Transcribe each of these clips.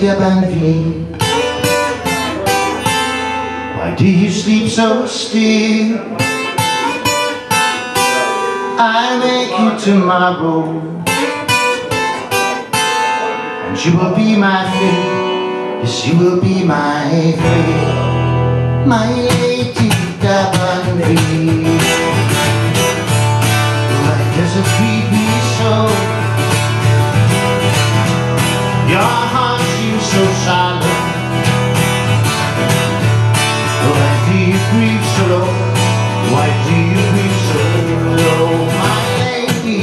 d'Abanville Why do you sleep so still? I'll make you tomorrow. And you will be my friend. Yes, you will be my friend. My so low? Why do you grieve so low? My lady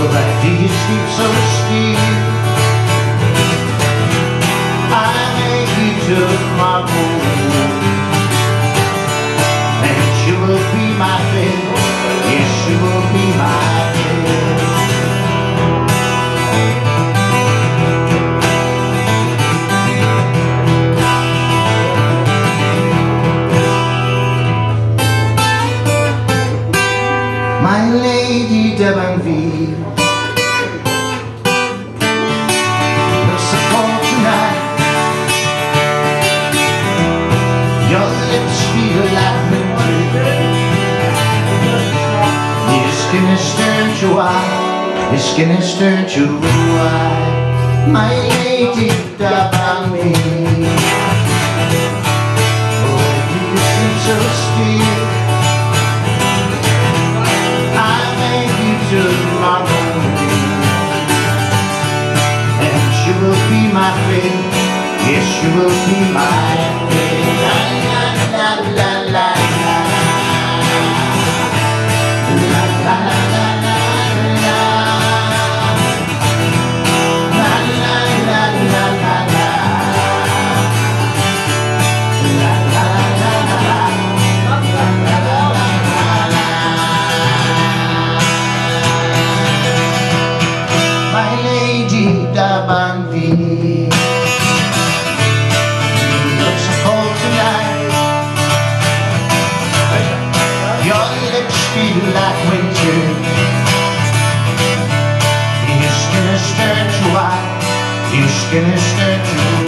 Why do you sleep so still? I make you to My lady Looks so cold tonight. Your lips feel like winter Your skin is to white Your skin is to white My lady d'Abanville you will be my like winter Your skin is turned to white Your skin is to